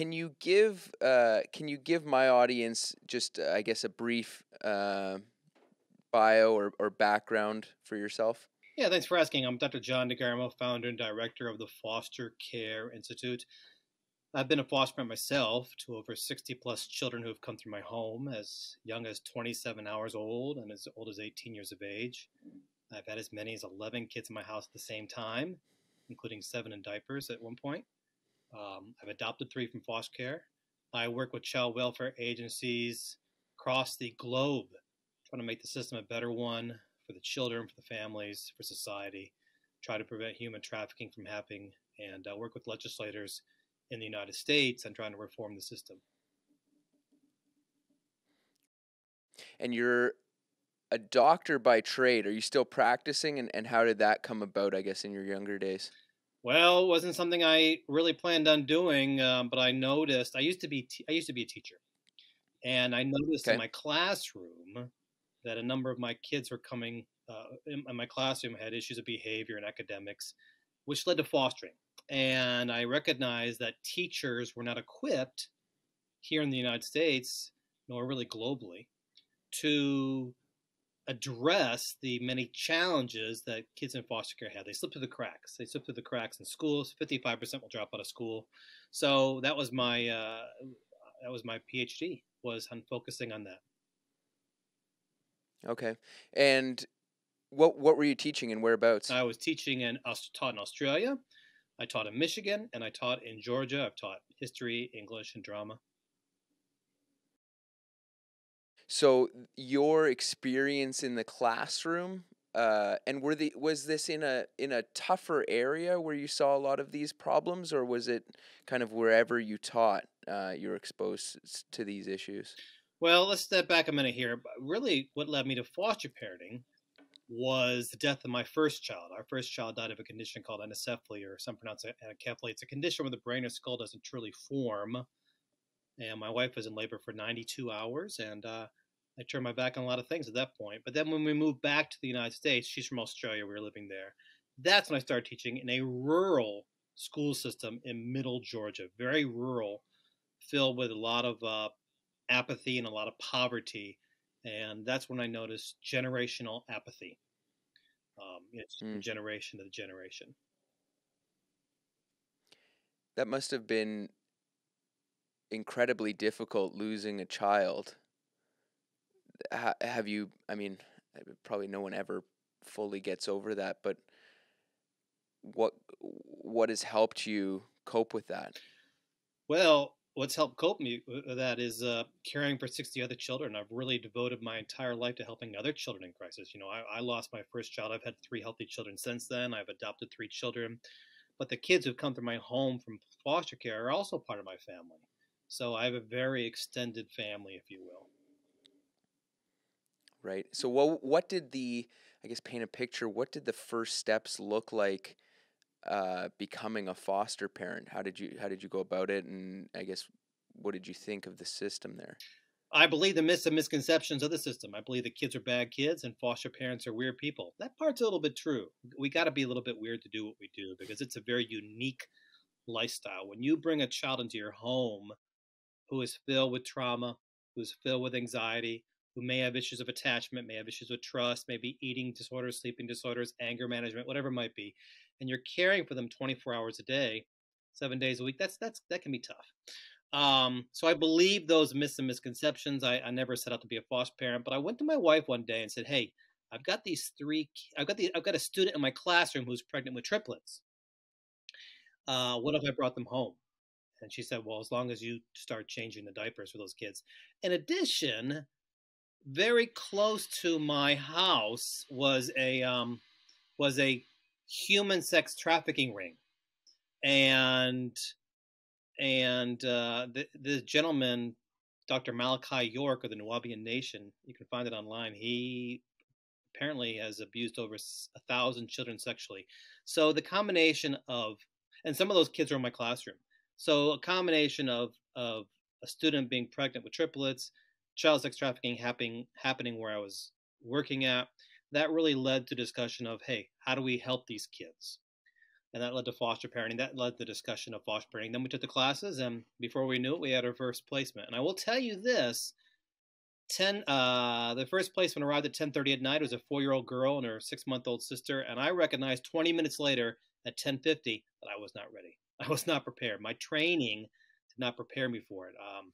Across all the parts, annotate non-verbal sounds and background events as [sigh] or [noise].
can you give uh, can you give my audience just uh, I guess a brief uh, bio or, or background for yourself? Yeah, thanks for asking. I'm Dr. John DeGarmo, founder and director of the Foster Care Institute. I've been a foster parent myself to over 60 plus children who have come through my home as young as 27 hours old and as old as 18 years of age. I've had as many as 11 kids in my house at the same time, including seven in diapers at one point. Um, I've adopted three from foster care. I work with child welfare agencies across the globe, trying to make the system a better one for the children, for the families, for society, try to prevent human trafficking from happening, and uh, work with legislators in the United States on trying to reform the system. And you're a doctor by trade. Are you still practicing? And, and how did that come about, I guess, in your younger days? Well, it wasn't something I really planned on doing, um, but I noticed I used to be I used to be a teacher, and I noticed okay. in my classroom that a number of my kids were coming uh, in, in my classroom had issues of behavior and academics, which led to fostering. And I recognized that teachers were not equipped here in the United States, nor really globally, to address the many challenges that kids in foster care had. They slip through the cracks. They slip through the cracks in schools. Fifty-five percent will drop out of school. So that was my uh, that was my PhD was on focusing on that. Okay, and what what were you teaching and whereabouts? I was teaching and taught in Australia. I taught in Michigan and I taught in Georgia. I've taught history, English, and drama. So your experience in the classroom, uh, and were the was this in a in a tougher area where you saw a lot of these problems, or was it kind of wherever you taught uh, you were exposed to these issues? Well, let's step back a minute here. Really, what led me to foster parenting was the death of my first child. Our first child died of a condition called anencephaly, or some pronounce it anencephaly. It's a condition where the brain or skull doesn't truly form. And my wife was in labor for 92 hours, and uh, I turned my back on a lot of things at that point. But then when we moved back to the United States, she's from Australia, we were living there. That's when I started teaching in a rural school system in middle Georgia, very rural, filled with a lot of uh, apathy and a lot of poverty. And that's when I noticed generational apathy. Um, it's mm. generation to the generation. That must have been incredibly difficult losing a child ha- have you? I mean, probably no one ever fully gets over that, but what what has helped you cope with that? Well, what's helped cope me with that is uh, caring for 60 other children. I've really devoted my entire life to helping other children in crisis. You know, I, I, lost my first child. I've had three healthy children since then. I've adopted three children. But the kids who've come through my home from foster care are also part of my family. So I have a very extended family, if you will right? So what what did the I guess paint a picture? What did the first steps look like uh, becoming a foster parent? How did you how did you go about it? And I guess what did you think of the system there? I believe the myths and misconceptions of the system. I believe that kids are bad kids and foster parents are weird people. That part's a little bit true. We got to be a little bit weird to do what we do because it's a very unique lifestyle. When you bring a child into your home who is filled with trauma, who's filled with anxiety, who may have issues of attachment, may have issues with trust, maybe eating disorders, sleeping disorders, anger management, whatever it might be, and you're caring for them 24 hours a day, seven days a week. That's that's that can be tough. Um, so I believe those myths and misconceptions. I, I never set out to be a foster parent, but I went to my wife one day and said, "Hey, I've got these three. I've got the. I've got a student in my classroom who's pregnant with triplets. Uh, what if I brought them home?" And she said, "Well, as long as you start changing the diapers for those kids. In addition, very close to my house was a um, was a human sex trafficking ring, and and uh, the the gentleman, Dr. Malachi York of the Nuwaubian Nation, you can find it online. He apparently has abused over a thousand children sexually. So the combination of and some of those kids are in my classroom. So a combination of of a student being pregnant with triplets, child sex trafficking happening happening where I was working at, that really led to discussion of, hey, how do we help these kids? and that led to foster parenting. That led to the discussion of foster parenting. Then we took the classes, and before we knew it, we had our first placement. And I will tell you this: ten, uh, the first placement arrived at ten thirty at night. It was a four-year-old girl and her six-month-old sister, and I recognized twenty minutes later at ten fifty that I was not ready. [laughs] I was not prepared. My training did not prepare me for it. Um,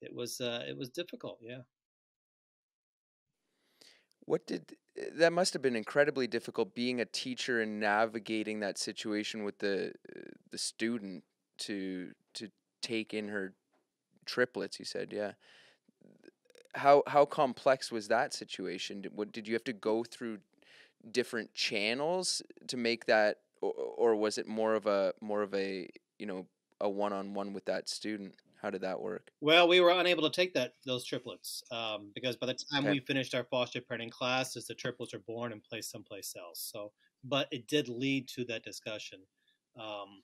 it was uh, it was difficult. Yeah. What did that must have been incredibly difficult being a teacher and navigating that situation with the the student to to take in her triplets you said yeah how how complex was that situation did, what, did you have to go through different channels to make that or, or was it more of a more of a you know a one-on-one with that student how did that work? Well, we were unable to take that those triplets um, because by the time okay. we finished our foster parenting classes, the triplets are born and placed someplace else. So, but it did lead to that discussion. Um,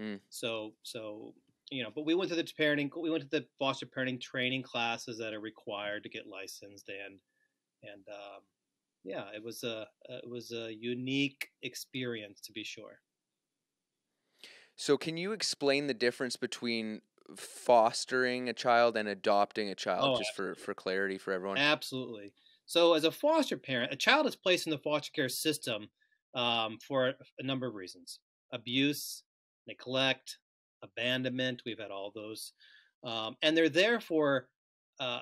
mm. So, so you know, but we went to the parenting, we went to the foster parenting training classes that are required to get licensed, and and um, yeah, it was a it was a unique experience to be sure. So, can you explain the difference between fostering a child and adopting a child, oh, just absolutely. for for clarity for everyone? Absolutely. So, as a foster parent, a child is placed in the foster care system um, for a number of reasons: abuse, neglect, abandonment. We've had all those, um, and they're there for. Uh,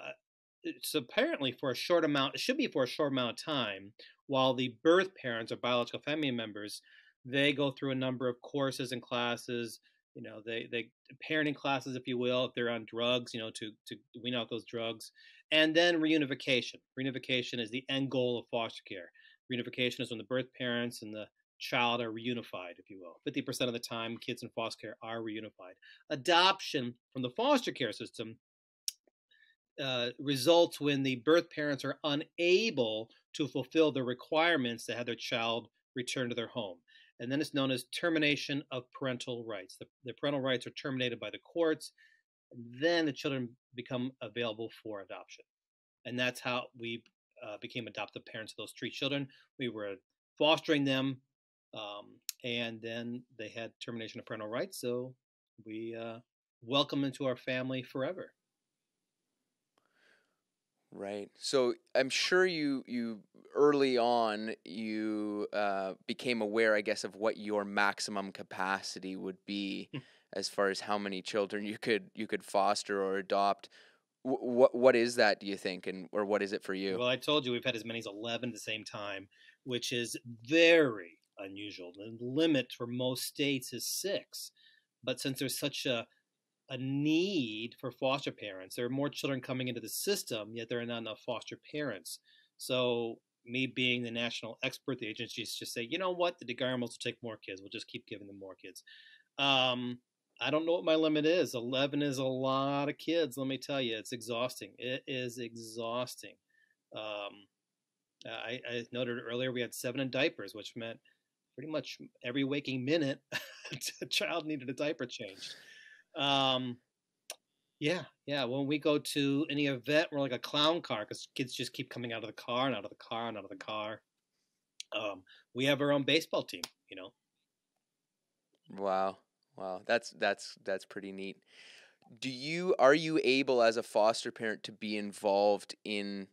it's apparently for a short amount. It should be for a short amount of time, while the birth parents or biological family members they go through a number of courses and classes you know they they parenting classes if you will if they're on drugs you know to to wean out those drugs and then reunification. Reunification is the end goal of foster care. Reunification is when the birth parents and the child are reunified if you will. 50% of the time kids in foster care are reunified. Adoption from the foster care system uh, results when the birth parents are unable to fulfill the requirements to have their child return to their home and then it's known as termination of parental rights. The, the parental rights are terminated by the courts, then the children become available for adoption. And that's how we uh, became adoptive parents of those three children. We were fostering them, um, and then they had termination of parental rights, so we uh, welcome into our family forever. Right. So I'm sure you you early on you uh, became aware, I guess, of what your maximum capacity would be, hmm. as far as how many children you could you could foster or adopt. what what is that? Do you think, and or what is it for you? Well, I told you we've had as many as eleven at the same time, which is very unusual. The limit for most states is six, but since there's such a a need for foster parents. There are more children coming into the system, yet there are not enough foster parents. So, me being the national expert, the agencies just say, you know what, the DeGarmos will take more kids. We'll just keep giving them more kids. Um, I don't know what my limit is. 11 is a lot of kids, let me tell you. It's exhausting. It is exhausting. Um, I, I, noted earlier we had seven in diapers, which meant pretty much every waking minute [laughs] a child needed a diaper changed. Um, yeah, yeah. When we go to any event, we're like a clown car because kids just keep coming out of the car and out of the car and out of the car. Um, we have our own baseball team, you know. Wow, wow, that's that's that's pretty neat. Do you are you able as a foster parent to be involved in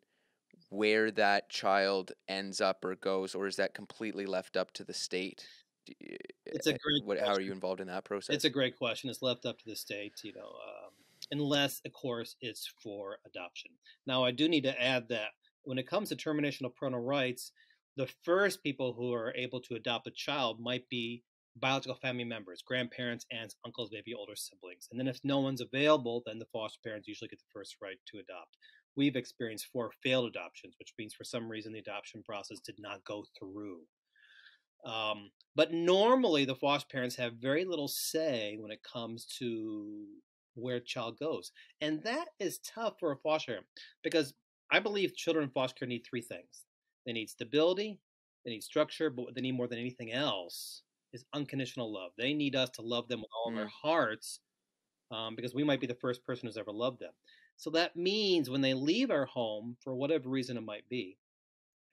where that child ends up or goes, or is that completely left up to the state? It's a great. What, how are you involved in that process? It's a great question. It's left up to the state, you know, um, unless, of course, it's for adoption. Now, I do need to add that when it comes to termination of parental rights, the first people who are able to adopt a child might be biological family members, grandparents, aunts, uncles, maybe older siblings. And then if no one's available, then the foster parents usually get the first right to adopt. We've experienced four failed adoptions, which means for some reason the adoption process did not go through. Um, but normally, the foster parents have very little say when it comes to where a child goes, and that is tough for a foster parent because I believe children in foster care need three things: they need stability, they need structure, but what they need more than anything else is unconditional love. They need us to love them with all mm. of our hearts um, because we might be the first person who's ever loved them. So that means when they leave our home, for whatever reason it might be,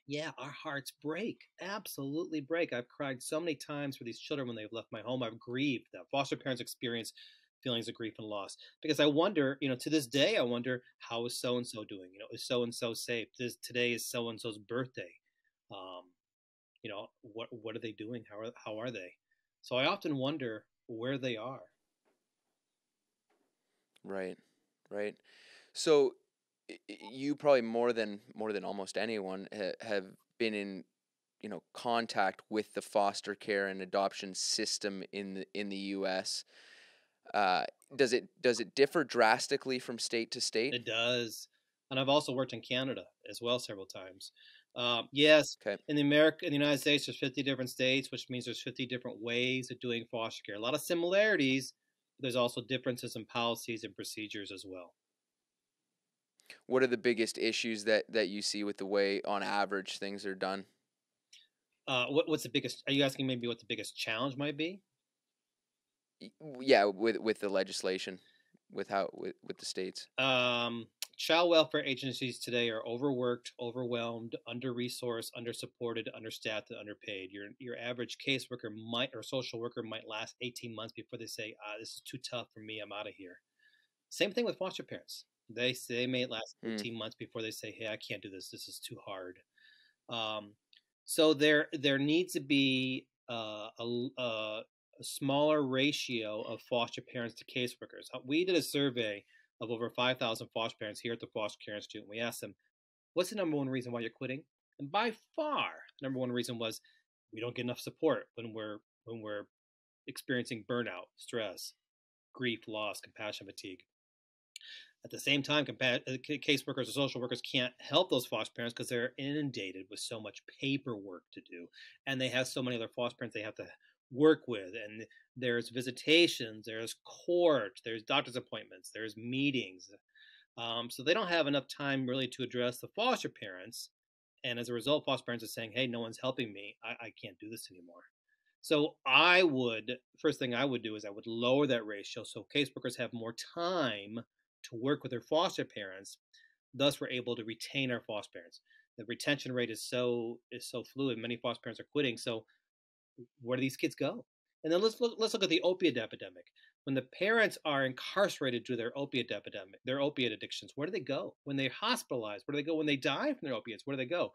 yeah, our hearts break, absolutely break. I've cried so many times for these children when they've left my home. I've grieved that foster parents experience feelings of grief and loss because I wonder, you know, to this day, I wonder how is so and so doing? You know, is so and so safe? This today is so and so's birthday. Um, you know, what what are they doing? How are how are they? So I often wonder where they are. Right, right. So you probably more than more than almost anyone ha- have been in you know contact with the foster care and adoption system in the in the U.S. Uh, does it does it differ drastically from state to state? It does, and I've also worked in Canada as well several times. Um, yes, okay. in the America, in the United States, there's 50 different states, which means there's 50 different ways of doing foster care. A lot of similarities, but there's also differences in policies and procedures as well. What are the biggest issues that that you see with the way, on average, things are done? Uh, what, what's the biggest? Are you asking maybe what the biggest challenge might be? Yeah, with with the legislation, with how with with the states. Um, child welfare agencies today are overworked, overwhelmed, under resourced, under supported, understaffed, and underpaid. Your your average caseworker might or social worker might last 18 months before they say, ah, this is too tough for me, I'm out of here. Same thing with foster parents. They say they may last hmm. 18 mm. months before they say, hey, I can't do this. This is too hard. Um, so there there needs to be uh, a, a, a smaller ratio of foster parents to caseworkers. Uh, we did a survey of over 5,000 foster parents here at the Foster Care Institute. And we asked them, what's the number one reason why you're quitting? And by far, number one reason was we don't get enough support when we're when we're experiencing burnout, stress, grief, loss, compassion fatigue. At the same time, uh, caseworkers or social workers can't help those foster parents because they're inundated with so much paperwork to do, and they have so many other foster parents they have to work with and there's visitations there's court there's doctor's appointments there's meetings um, so they don't have enough time really to address the foster parents and as a result foster parents are saying hey no one's helping me. I, I can't do this anymore. So i would first thing i would do is i would lower that ratio so caseworkers have more time to work with their foster parents thus we're able to retain our foster parents the retention rate is so is so fluid many foster parents are quitting so where do these kids go? And then let's look, let's look at the opiate epidemic. When the parents are incarcerated due to their opiate epidemic, their opiate addictions, where do they go? When they're hospitalized, where do they go? When they die from their opiates, where do they go?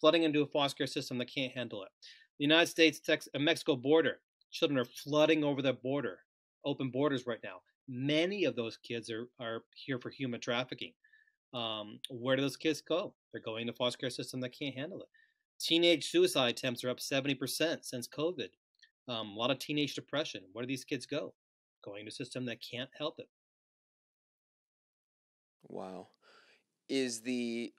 Flooding into a foster care system that can't handle it. The United States, Tex- uh, Mexico border, children are flooding over the border, open borders right now. Many of those kids are, are here for human trafficking. Um, where do those kids go? They're going to foster care system that can't handle it. Teenage suicide attempts are up 70% since COVID. Um, a lot of teenage depression. Where do these kids go? Going to a system that can't help it. Wow. Is the,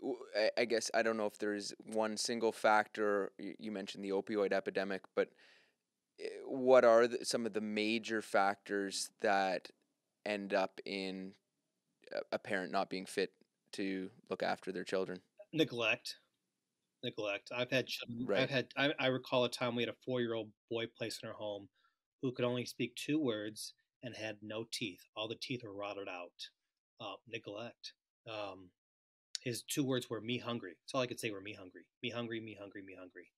I guess, I don't know if there's one single factor. You mentioned the opioid epidemic, but eh, what are the, some of the major factors that end up in a parent not being fit to look after their children? Neglect neglect. I've had right. I've had I, I recall a time we had a four year old boy placed in our home who could only speak two words and had no teeth. All the teeth were rotted out. Uh, neglect. Um, his two words were "me hungry." That's all I could say were "me hungry, me hungry, me hungry, me hungry,"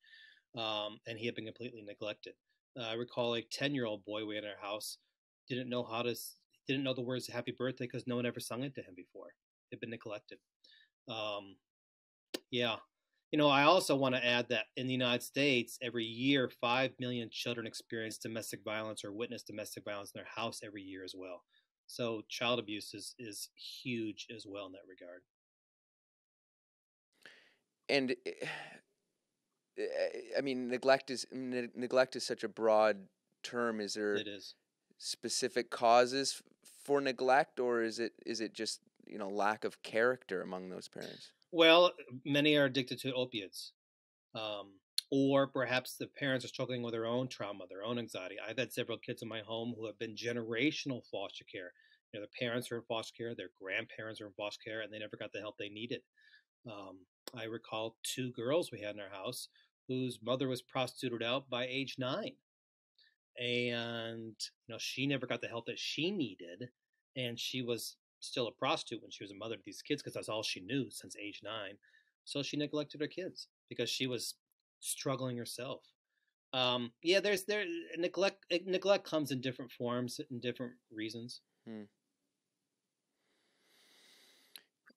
um, and he had been completely neglected. Uh, I recall a ten-year-old boy we had in our house didn't know how to didn't know the words "Happy Birthday" because no one ever sung it to him before. He'd been neglected. Um, yeah, you know, I also want to add that in the United States, every year, 5 million children experience domestic violence or witness domestic violence in their house every year as well. So child abuse is, is huge as well in that regard. And eh, I mean, neglect is neglect is such a broad term. Is there it is. specific causes for neglect, or is it is it just you know lack of character among those parents? Well, many are addicted to opiates. Um, or perhaps the parents are struggling with their own trauma, their own anxiety. I've had several kids in my home who have been generational foster care. You know, their parents are in foster care, their grandparents are in foster care, and they never got the help they needed. Um, I recall two girls we had in our house whose mother was prostituted out by age nine, and you know she never got the help that she needed, and she was still a prostitute when she was a mother to these kids because that's all she knew since age nine. So she neglected her kids. because she was struggling herself. Um, yeah, there's there neglect. Neglect comes in different forms and different reasons. Hmm.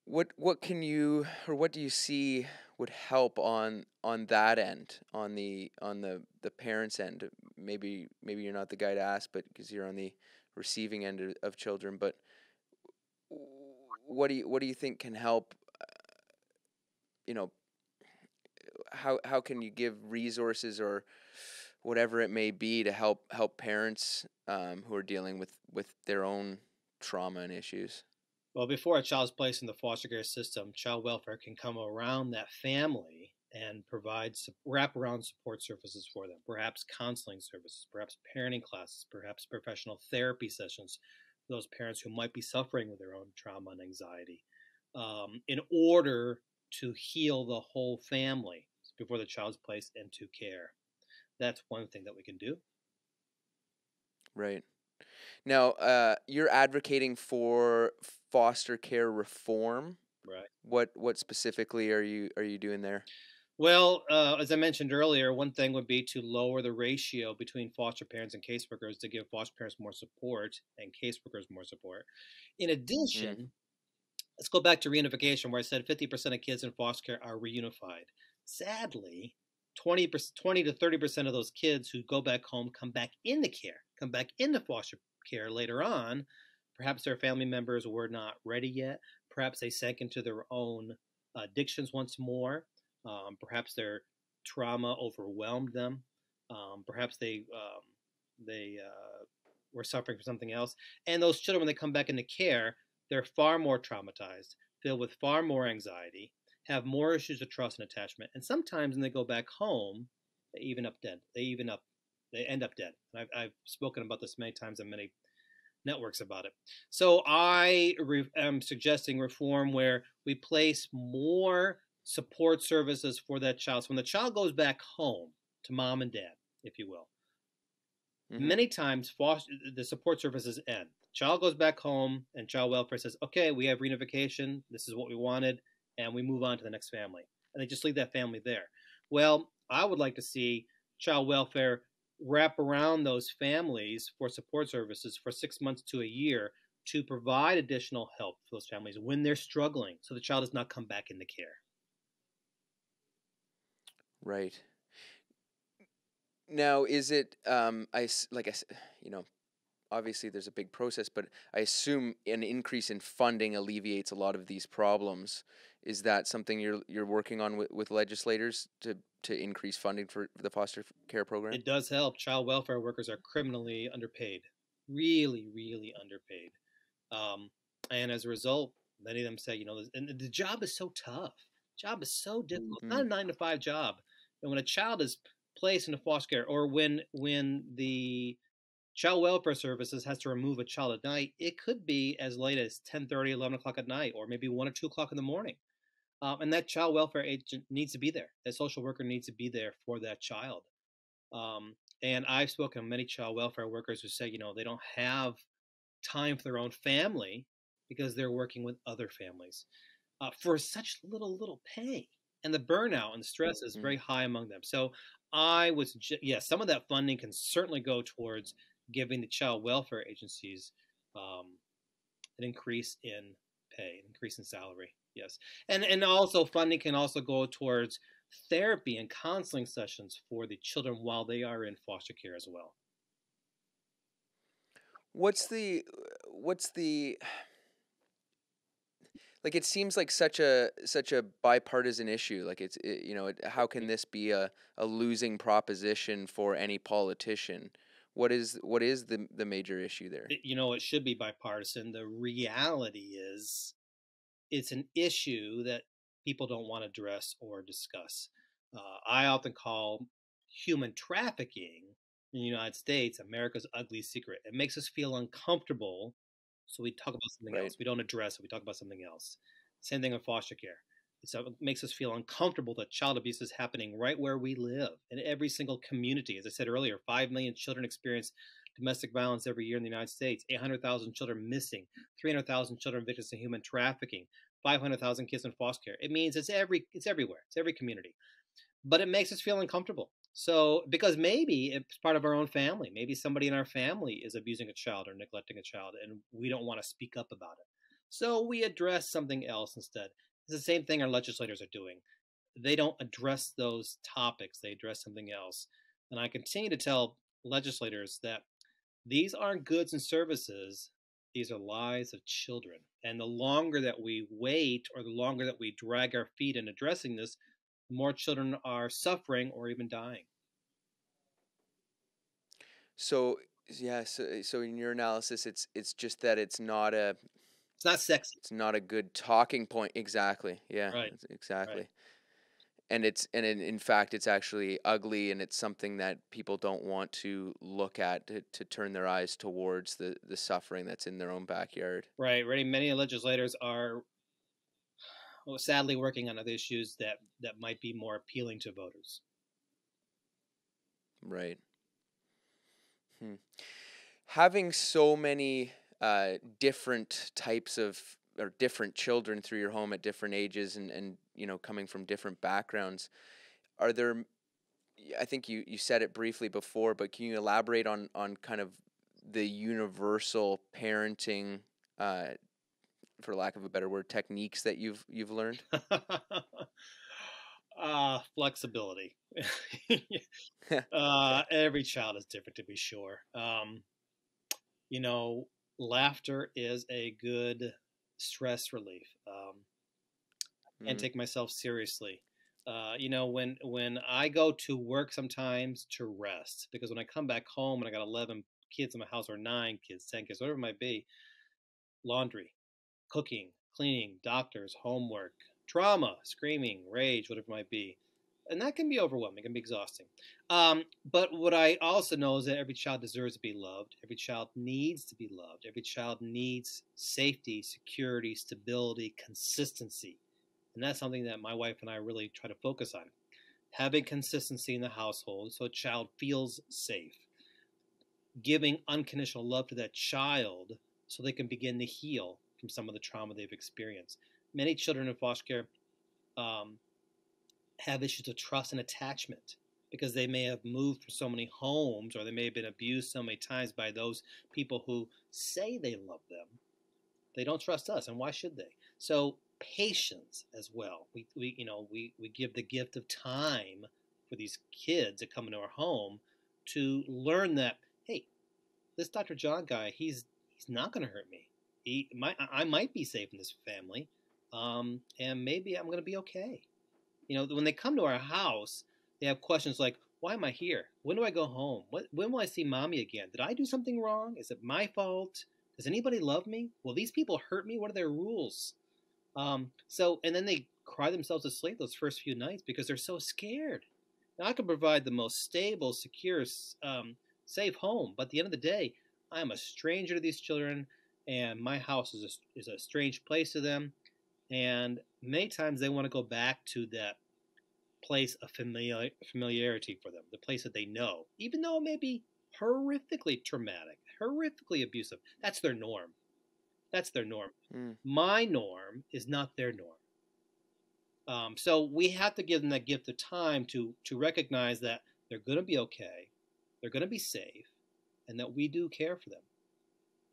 What what can you or what do you see would help on on that end on the on the the parents end? Maybe maybe you're not the guy to ask, but because you're on the receiving end of, of children, but what do you what do you think can help? Uh, you know, how how can you give resources or whatever it may be to help help parents um, who are dealing with with their own trauma and issues? Well, before a child's placed in the foster care system, child welfare can come around that family and provide wraparound support services for them, perhaps counseling services, perhaps parenting classes, perhaps professional therapy sessions for those parents who might be suffering with their own trauma and anxiety, um, in order to heal the whole family before the child's placed into care. That's one thing that we can do. Right. Now, uh, you're advocating for foster care reform. Right. What what specifically are you are you doing there? Well, uh, as I mentioned earlier, one thing would be to lower the ratio between foster parents and caseworkers to give foster parents more support and caseworkers more support. In addition, mm. let's go back to reunification, where I said 50% of kids in foster care are reunified. Sadly, 20, 20 to 30% of those kids who go back home come back into care, come back into foster care later on. Perhaps their family members were not ready yet. Perhaps they sank into their own addictions once more. Um, perhaps their trauma overwhelmed them. Um, perhaps they um, they uh, were suffering from something else. And those children, when they come back into care, they're far more traumatized, filled with far more anxiety, have more issues of trust and attachment. And sometimes when they go back home, they even up dead. They even up, they end up dead. And I've, I've spoken about this many times on many networks about it. So I re- am suggesting reform where we place more support services for that child. So when the child goes back home to mom and dad, if you will, mm-hmm. many times foster, the support services end. Child goes back home and child welfare says, okay, we have reunification. This is what we wanted and we move on to the next family. And they just leave that family there. Well, I would like to see child welfare wrap around those families for support services for six months to a year to provide additional help for those families when they're struggling so the child does not come back into care. Right. Now, is it, um, I, like I said, you know, obviously there's a big process, but I assume an increase in funding alleviates a lot of these problems. Is that something you're you're working on with, with legislators to to increase funding for the foster care program? It does help. Child welfare workers are criminally underpaid, really, really underpaid, um, and as a result, many of them say, you know, and the job is so tough. job is so difficult. Mm-hmm. It's not a mm-hmm. nine to five job. And when a child is placed into foster care, or when when the Child Welfare Services has to remove a child at night, it could be as late as 10 30, 11 o'clock at night, or maybe 1 or 2 o'clock in the morning. Um, and that child welfare agent needs to be there. That social worker needs to be there for that child. Um, and I've spoken to many child welfare workers who say, you know, they don't have time for their own family because they're working with other families uh, for such little, little pay. And the burnout and the stress is very mm-hmm. high among them. So I would suggest, yes, yeah, some of that funding can certainly go towards giving the child welfare agencies um, an increase in pay, an increase in salary. Yes, and and also funding can also go towards therapy and counseling sessions for the children while they are in foster care as well. What's the what's the like it seems like such a such a bipartisan issue like it's it, you know it, how can mm. this be a, a losing proposition for any politician what is what is the the major issue there you know it should be bipartisan the reality is it's an issue that people don't want to address or discuss. Uh, I often call human trafficking in the United States America's ugly secret. It makes us feel uncomfortable, so we talk about something right. else. We don't address it. We talk about something else. Same thing in foster care. It's, it makes us feel uncomfortable that child abuse is happening right where we live in every single community. As I said earlier, 5 million children experience domestic violence every year in the United States, 800,000 children missing, 300,000 children victims of human trafficking, 500,000 kids in foster care. It means it's every it's everywhere. It's every community. but it makes us feel uncomfortable. So, because maybe it's part of our own family, maybe somebody in our family is abusing a child or neglecting a child, and we don't want to speak up about it. So, we address something else instead. The same thing our legislators are doing. They don't address those topics, they address something else. And I continue to tell legislators that these aren't goods and services, these are lives of children. And the longer that we wait or the longer that we drag our feet in addressing this, more children are suffering or even dying. So yeah, so, so in your analysis, it's it's just that it's not a it's not sexy. It's not a good talking point. Exactly. Yeah. Right. Exactly. Right. And it's and in, in fact it's actually ugly and it's something that people don't want to look at to, to turn their eyes towards the, the suffering that's in their own backyard. Right. Right. Many legislators are well, sadly working on other issues that that might be more appealing to voters. Right. Hmm. Having so many uh, different types of or different children through your home at different ages and, and you know coming from different backgrounds, are there? I think you, you said it briefly before, but can you elaborate on on kind of the universal parenting uh, for lack of a better word, techniques that you've you've learned? [laughs] uh, flexibility. [laughs] [laughs] uh, every child is different, to be sure. Um, you know, laughter is a good stress relief, um, mm. and take myself seriously. Uh, you know, when when I go to work sometimes to rest, because when I come back home and I got eleven kids in my house or nine kids, ten kids, whatever it might be, laundry, cooking, cleaning, doctors, homework, trauma, screaming, rage, whatever it might be. And that can be overwhelming, can be exhausting. Um, but what I also know is that every child deserves to be loved. Every child needs to be loved. Every child needs safety, security, stability, consistency. And that's something that my wife and I really try to focus on. Having consistency in the household so a child feels safe. Giving unconditional love to that child so they can begin to heal from some of the trauma they've experienced. Many children in foster care um, have issues of trust and attachment because they may have moved from so many homes or they may have been abused so many times by those people who say they love them. They don't trust us, and why should they? So patience as well. We, we you know we, we give the gift of time for these kids that come into our home to learn that hey, this Dr. John guy, he's he's not going to hurt me he might, I might be safe in this family, um, and maybe I'm going to be okay. You know, when they come to our house, they have questions like, "Why am I here? When do I go home? What, when will I see mommy again? Did I do something wrong? Is it my fault? Does anybody love me? Will these people hurt me? What are their rules?" Um, so, and then they cry themselves to sleep those first few nights because they're so scared. Now, I can provide the most stable, secure, um, safe home, but at the end of the day, I am a stranger to these children and my house is a, is a strange place to them. And many times they want to go back to that place of familiar, familiarity for them, the place that they know, even though it may be horrifically traumatic, horrifically abusive. That's their norm. That's their norm. Mm. My norm is not their norm. Um, so we have to give them that gift of time to to recognize that they're going to be okay, they're going to be safe, and that we do care for them.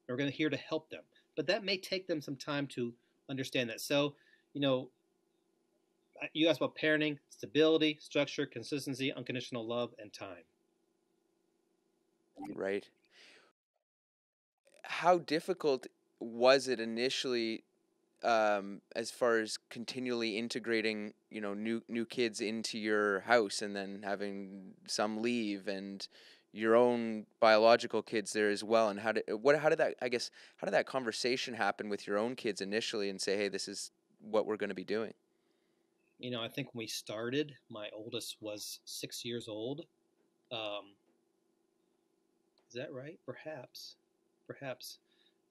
We're going to here to help them. But that may take them some time to understand that. So, you know, you asked about parenting, stability, structure, consistency, unconditional love, and time. Right. How difficult was it initially um, as far as continually integrating, you know, new new kids into your house and then having some leave and your own biological kids there as well and how did what how did that I guess how did that conversation happen with your own kids initially and say hey this is what we're going to be doing you know I think when we started my oldest was 6 years old um, is that right? Perhaps perhaps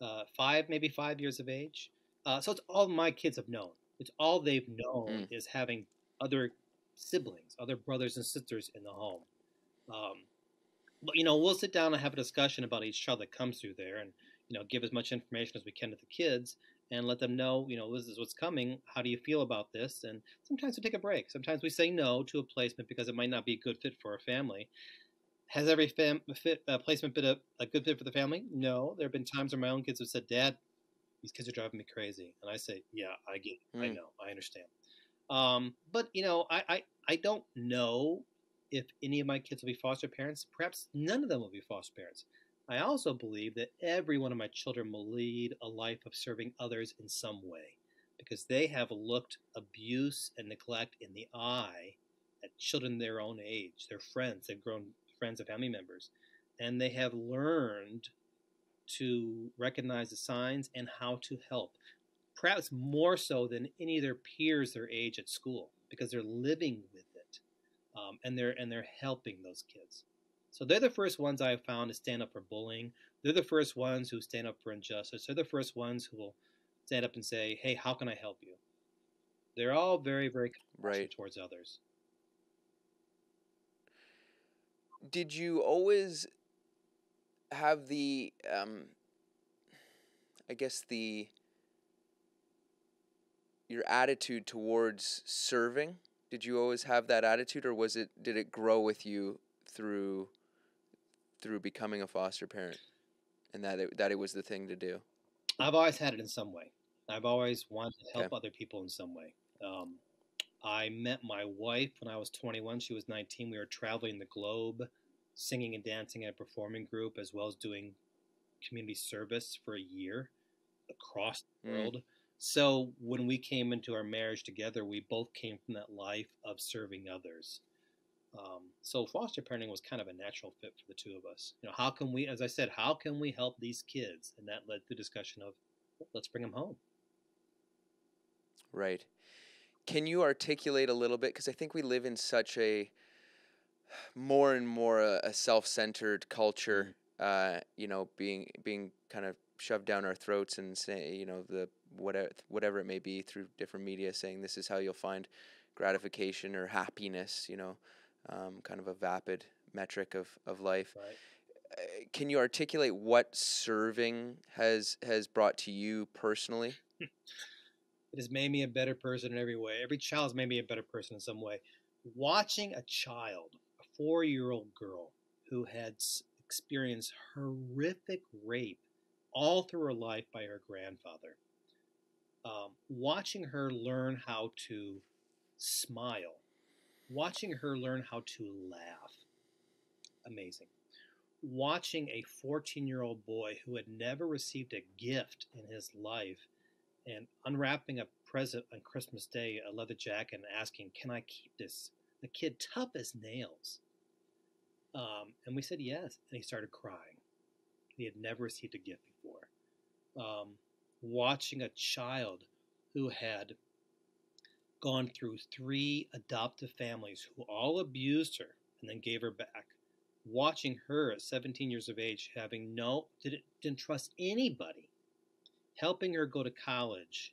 uh, 5 maybe 5 years of age. Uh, so it's all my kids have known. It's all they've known mm. is having other siblings other brothers and sisters in the home. Um, you know, we'll sit down and have a discussion about each child that comes through there, and you know, give as much information as we can to the kids. and let them know, you know, this is what's coming. How do you feel about this? And sometimes we take a break. Sometimes we say no to a placement because it might not be a good fit for our family. Has every fam- fit, uh, placement been a, a, good fit for the family? No. There have been times where my own kids have said, Dad, these kids are driving me crazy. And I say, Yeah, I get it. Mm. I know. I understand. Um, but, you know, I, I, I don't know if any of my kids will be foster parents. Perhaps none of them will be foster parents. I also believe that every one of my children will lead a life of serving others in some way because they have looked abuse and neglect in the eye at children their own age, their friends, they've grown friends and family members, and they have learned to recognize the signs and how to help. Perhaps more so than any of their peers their age at school because they're living with it um, and they're and they're helping those kids. So they're the first ones I found to stand up for bullying. They're the first ones who stand up for injustice. They're the first ones who will stand up and say, "Hey, how can I help you?" They're all very, very right towards others. Did you always have the, um, I guess the your attitude towards serving? Did you always have that attitude, or was it did it grow with you through through becoming a foster parent, and that it, that it was the thing to do? I've always had it in some way. I've always wanted to help okay. other people in some way. Um, I met my wife when I was 21. She was 19. We were traveling the globe, singing and dancing in a performing group, as well as doing community service for a year across the mm. world. So when we came into our marriage together, we both came from that life of serving others. Um, so foster parenting was kind of a natural fit for the two of us. You know, how can we, as I said, how can we help these kids? And that led to the discussion of, well, let's bring them home. Right. Can you articulate a little bit? Because I think we live in such a more and more a, a self-centered culture. Mm-hmm. Uh, you know, being being kind of shoved down our throats and say, you know, the whatever whatever it may be through different media, saying this is how you'll find gratification or happiness. You know, um, kind of a vapid metric of, of life. Right. Uh, can you articulate what serving has has brought to you personally? [laughs] it has made me a better person in every way. Every child has made me a better person in some way. Watching a child, a four year old girl who had experienced horrific rape all through her life by her grandfather, um, watching her learn how to smile watching her learn how to laugh, amazing. Watching a 14 year old boy who had never received a gift in his life and unwrapping a present on Christmas Day, a leather jacket, and asking, Can I keep this? The kid, tough as nails. Um, and we said yes, and he started crying. He had never received a gift before. Um, watching a child who had gone through three adoptive families who all abused her and then gave her back. Watching her at 17 years of age, having no, didn't, didn't trust anybody, helping her go to college.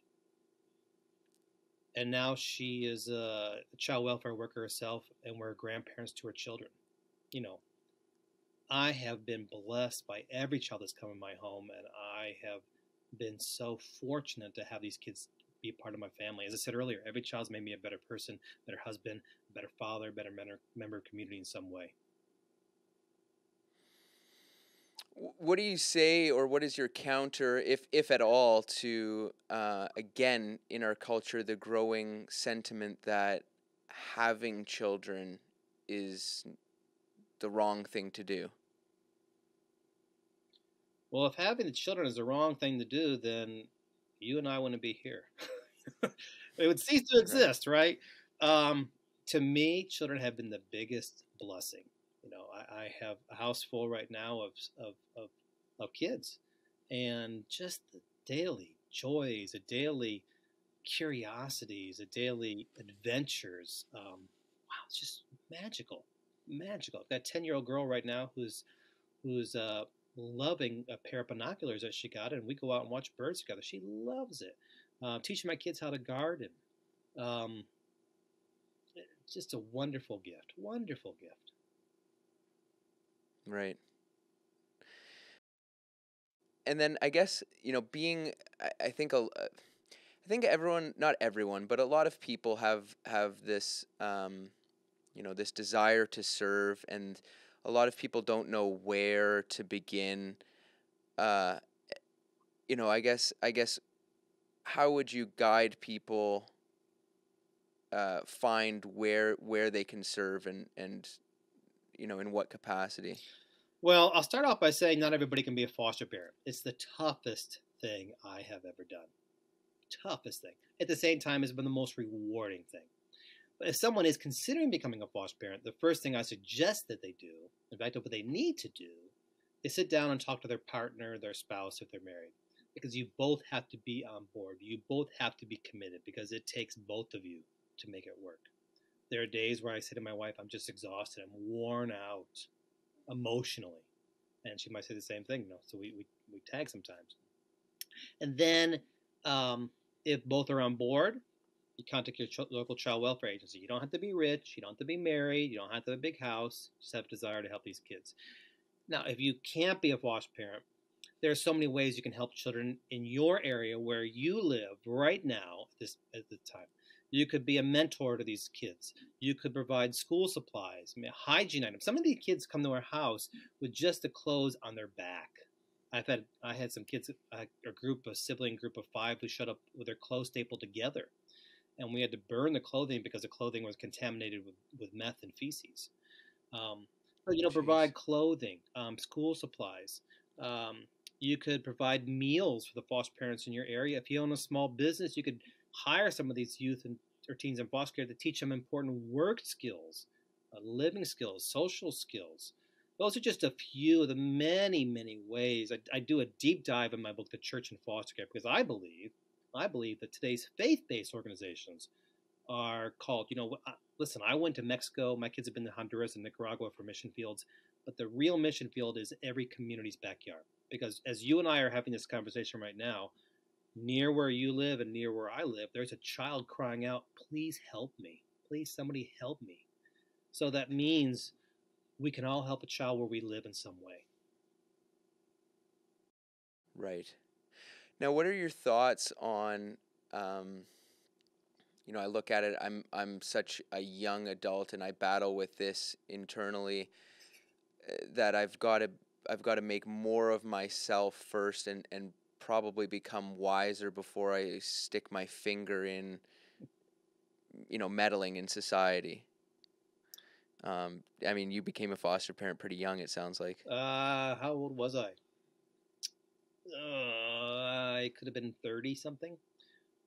And now she is a child welfare worker herself, and we're grandparents to her children. You know, I have been blessed by every child that's come in my home, and I have been so fortunate to have these kids be part of my family. As I said earlier, every child's made me a better person, better husband, better father, better member of community in some way. What do you say, or what is your counter, if if at all, to uh, again in our culture the growing sentiment that having children is the wrong thing to do? Well, if having the children is the wrong thing to do, then you and I wouldn't be here. [laughs] it would cease to exist, right? Um, to me, children have been the biggest blessing. You know, I, I have a house full right now of, of, of, of kids, and just the daily joys, the daily curiosities, the daily adventures. Um, wow, it's just magical, magical. I've got a ten-year-old girl right now who's who's uh, loving a pair of binoculars that she got, and we go out and watch birds together. She loves it. Uh, teaching my kids how to garden. Um, just a wonderful gift. Wonderful gift. Right. and then I guess you know being I, I think a uh, think everyone not everyone but a lot of people have have this um, you know this desire to serve and a lot of people don't know where to begin uh, you know I guess I guess how would you guide people uh, find where where they can serve and and you know in what capacity Well, I'll start off by saying not everybody can be a foster parent. It's the toughest thing I have ever done. Toughest thing. At the same time, it's been the most rewarding thing. But if someone is considering becoming a foster parent, the first thing I suggest that they do, in fact, what they need to do, is sit down and talk to their partner, their spouse, if they're married. Because you both have to be on board. You both have to be committed because it takes both of you to make it work. There are days where I say to my wife, I'm just exhausted, I'm worn out emotionally. And she might say the same thing, you know, so we, we, we tag sometimes. And then um, if both are on board, you contact your ch- local child welfare agency. You don't have to be rich, you don't have to be married, you don't have to have a big house, just have a desire to help these kids. Now, if you can't be a foster parent, there are so many ways you can help children in your area where you live right now at this at the time. You could be a mentor to these kids. You could provide school supplies, hygiene items. Some of these kids come to our house with just the clothes on their back. I've had I had some kids, a, a group, a sibling group of five, who showed up with their clothes stapled together, and we had to burn the clothing because the clothing was contaminated with, with meth and feces. Um, but, you know, Jeez. provide clothing, um, school supplies. Um, you could provide meals for the foster parents in your area. If you own a small business, you could hire some of these youth and or teens in foster care to teach them important work skills, uh, living skills, social skills. Those are just a few of the many, many ways. I, I do a deep dive in my book, The Church in Foster Care, because I believe, I believe that today's faith-based organizations are called. You know, listen, I went to Mexico. My kids have been to Honduras and Nicaragua for mission fields, but the real mission field is every community's backyard. Because as you and I are having this conversation right now, near where you live and near where I live, there's a child crying out, Please help me. Please, somebody help me. So that means we can all help a child where we live in some way. Right. Now, what are your thoughts on? Um, you know, I look at it. I'm I'm such a young adult, and I battle with this internally. uh, That I've got to I've got to make more of myself first, and and probably become wiser before I stick my finger in. You know, meddling in society. Um, I mean, you became a foster parent pretty young. It sounds like. Uh, how old was I? Uh, I could have been 30 something.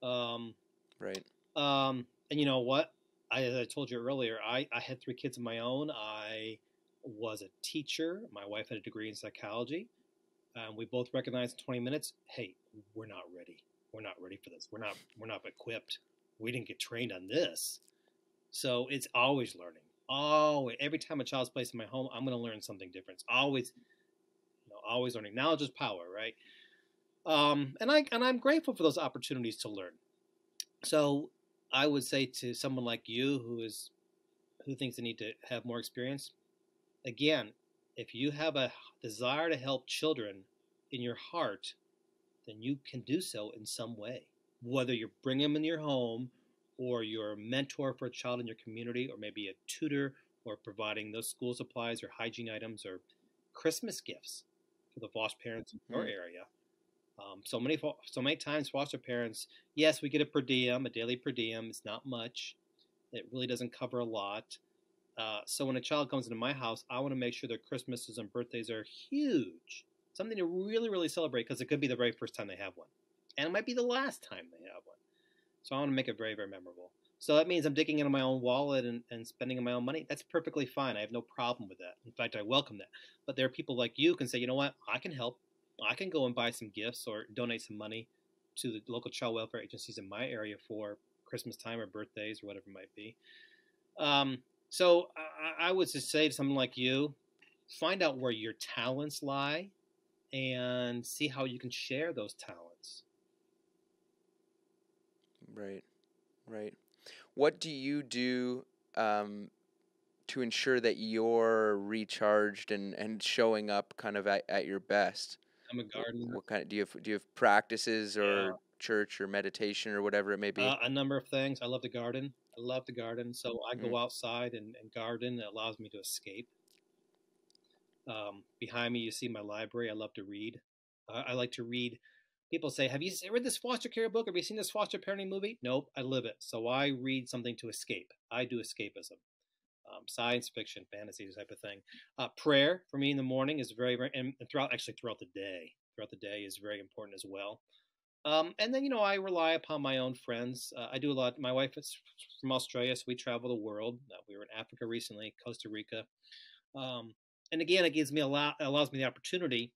Um, Right. Um, and you know what? I, as I told you earlier, I, I had three kids of my own. I was a teacher. My wife had a degree in psychology. Um, we both recognized in 20 minutes, hey, we're not ready. We're not ready for this. We're not we're not equipped. We didn't get trained on this. So it's always learning. Always every time a child's placed in my home, I'm going to learn something different. It's always you know, always learning. Knowledge is power, right? Um, and I and I'm grateful for those opportunities to learn. So I would say to someone like you who is who thinks they need to have more experience, again, if you have a desire to help children in your heart, then you can do so in some way. Whether you bring them in your home, or you're a mentor for a child in your community, or maybe a tutor, or providing those school supplies or hygiene items or Christmas gifts for the foster parents in your Mhm. area. Um, so many, so many times, foster parents, yes, we get a per diem, a daily per diem. It's not much. It really doesn't cover a lot. Uh, so when a child comes into my house, I want to make sure their Christmases and birthdays are huge, something to really, really celebrate because it could be the very first time they have one, and it might be the last time they have one. So I want to make it very, very memorable. So that means I'm digging into my own wallet and, and spending my own money. That's perfectly fine. I have no problem with that. In fact, I welcome that. But there are people like you can say, you know what, I can help. I can go and buy some gifts or donate some money to the local child welfare agencies in my area for Christmas time or birthdays or whatever it might be. Um, so I, I would just say to someone like you, find out where your talents lie and see how you can share those talents. Right, right. What do you do um, to ensure that you're recharged and, and showing up kind of at, at your best? I'm a gardener. What kind of do you have? Do you have practices or Yeah. church or meditation or whatever it may be? Uh, a number of things. I love to garden. I love to garden. So I go Mm. outside and, and garden. It allows me to escape. Um, behind me, you see my library. I love to read. Uh, I like to read. People say, "Have you read this foster care book? Have you seen this foster parenting movie?" Nope, I live it. So I read something to escape. I do escapism, um, science fiction, fantasy type of thing. Uh, prayer for me in the morning is very, very, and throughout actually throughout the day, throughout the day is very important as well. Um, and then you know I rely upon my own friends. Uh, I do a lot. My wife is from Australia, so we travel the world. Uh, we were in Africa recently, Costa Rica, um, and again, it gives me a lot, allows me the opportunity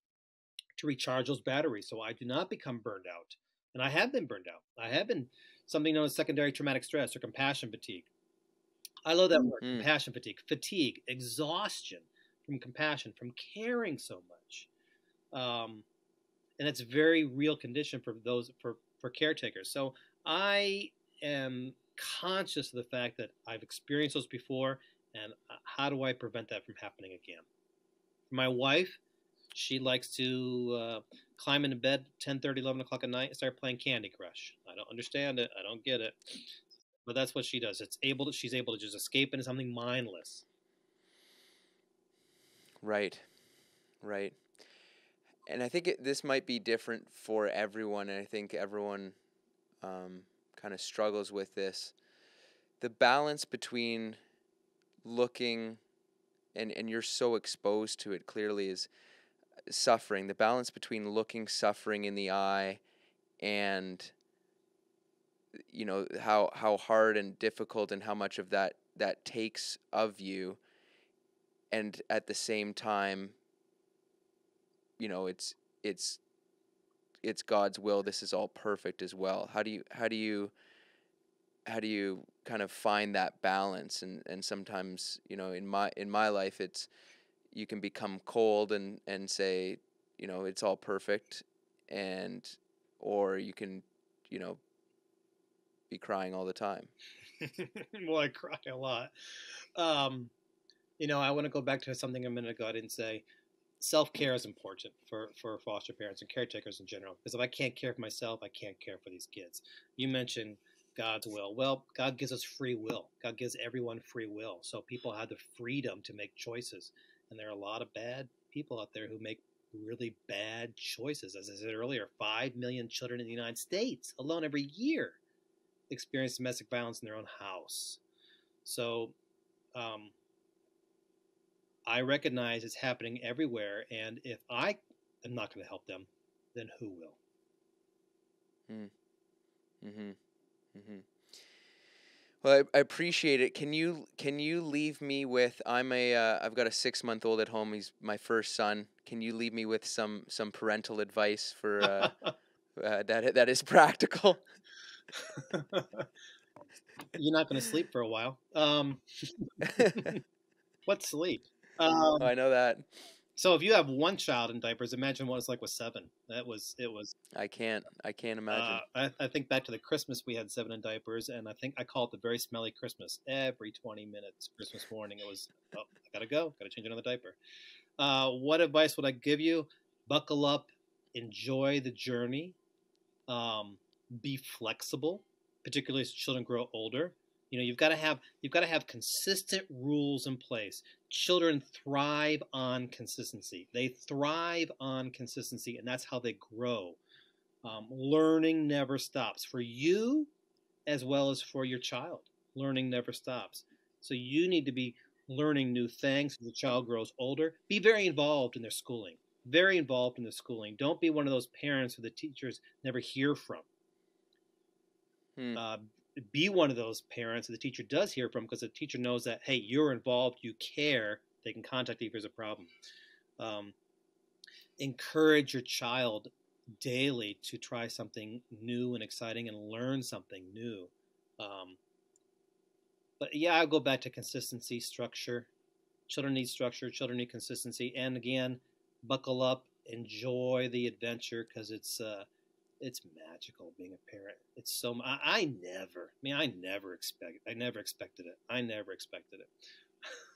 to recharge those batteries, so I do not become burned out. And I have been burned out. I have been something known as secondary traumatic stress or compassion fatigue. I love that word, Mm. compassion fatigue, fatigue, exhaustion from compassion, from caring so much. Um, and it's a very real condition for those for for caretakers. So I am conscious of the fact that I've experienced those before, and uh, how do I prevent that from happening again? My wife, she likes to uh, climb into bed 10, 11 o'clock at night and start playing Candy Crush. I don't understand it. I don't get it. But that's what she does. It's able to, she's able to just escape into something mindless. Right, right. And I think it, this might be different for everyone, and I think everyone um, kind of struggles with this. The balance between looking, and, and you're so exposed to it clearly, is suffering. The balance between looking suffering in the eye and you know how how hard and difficult and how much of that that takes of you. And at the same time you know it's it's it's God's will. This is all perfect as well. How do you how do you how do you kind of find that balance? And and sometimes you know in my in my life it's you can become cold and and say you know it's all perfect and or you can you know be crying all the time [laughs] well, I cry a lot. Um, you know, I want to go back to something a minute ago. I didn't say self care is important for, for foster parents and caretakers in general. Because if I can't care for myself, I can't care for these kids. You mentioned God's will. Well, God gives us free will. God gives everyone free will. So people have the freedom to make choices. And there are a lot of bad people out there who make really bad choices. As I said earlier, 5 million children in the United States alone every year experience domestic violence in their own house. So um, I recognize it's happening everywhere. And if I am not going to help them, then who will? Mm-hmm. Mm-hmm. Well, I, I appreciate it. Can you can you leave me with? I'm a uh, I've got a six month old at home. He's my first son. Can you leave me with some some parental advice for uh, [laughs] uh, that that is [laughs] practical? [laughs] You're not going to sleep for a while. Um, [laughs] [laughs] what sleep? Um, I know that. so if you have one child in diapers, imagine what it's like with seven. That was it was. I can't I can't imagine. Uh, I, I think back to the Christmas we had seven in diapers, and I think I call it the very smelly Christmas. Every 20 minutes, Christmas morning, it was, oh, I gotta go, gotta change another diaper. Uh, what advice would I give you? Buckle up, enjoy the journey, um, be flexible, particularly as children grow older. You know, you've got to have you've got to have consistent rules in place. Children thrive on consistency. They thrive on consistency, and that's how they grow. Um, learning never stops for you as well as for your child. Learning never stops. So you need to be learning new things as the child grows older. Be very involved in their schooling. Very involved in the schooling. Don't be one of those parents who the teachers never hear from. Hmm. Uh, be one of those parents that the teacher does hear from because the teacher knows that, hey, you're involved, you care, they can contact you if there's a problem. Um, encourage your child daily to try something new and exciting and learn something new. Um, but yeah, I'll go back to consistency, structure. Children need structure, children need consistency, and again, buckle up, enjoy the adventure because it's uh, it's magical being a parent. It's so I, I never, I mean, I never expect, I never expected it. I never expected it.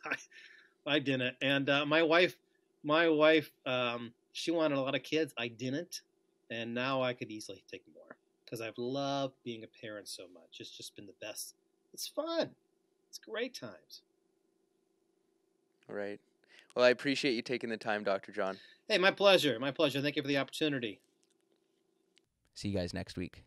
[laughs] I, I didn't, and uh, my wife, my wife, um, She wanted a lot of kids. I didn't. And now I could easily take more because I've loved being a parent so much. It's just been the best. It's fun. It's great times. Right. Well, I appreciate you taking the time, Dr. John. Hey, my pleasure. My pleasure. Thank you for the opportunity. See you guys next week.